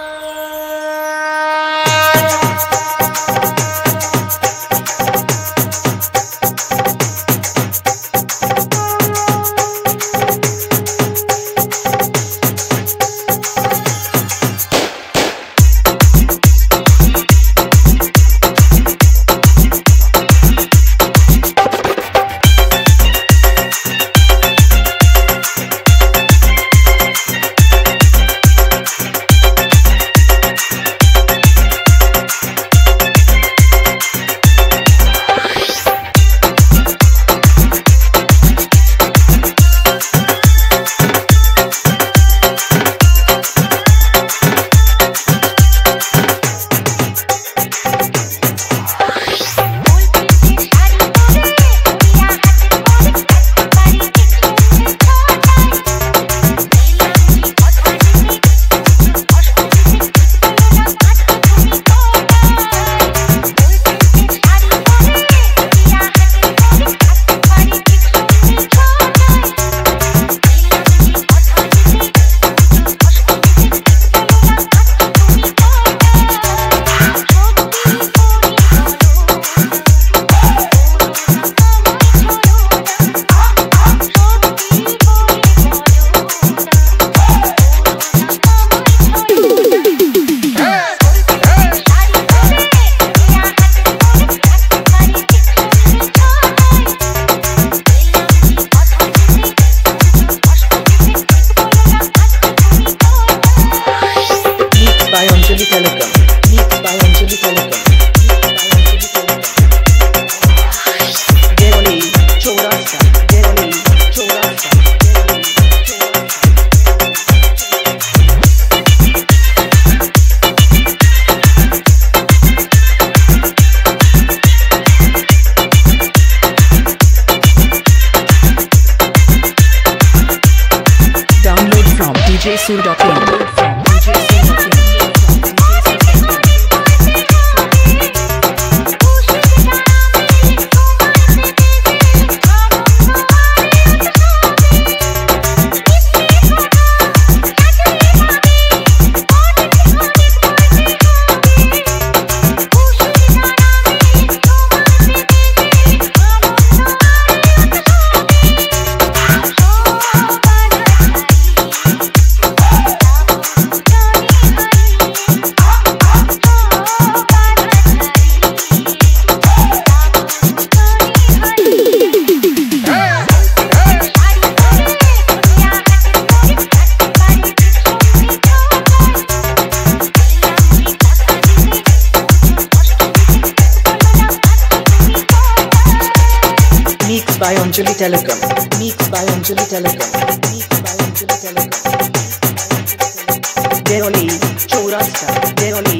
Mixed djsoul.in. Mixed by Anjali Telecom. Mixed by Anjali Telecom. Mixed by Anjali Telecom. Geroli, Chaurasta, Geroli,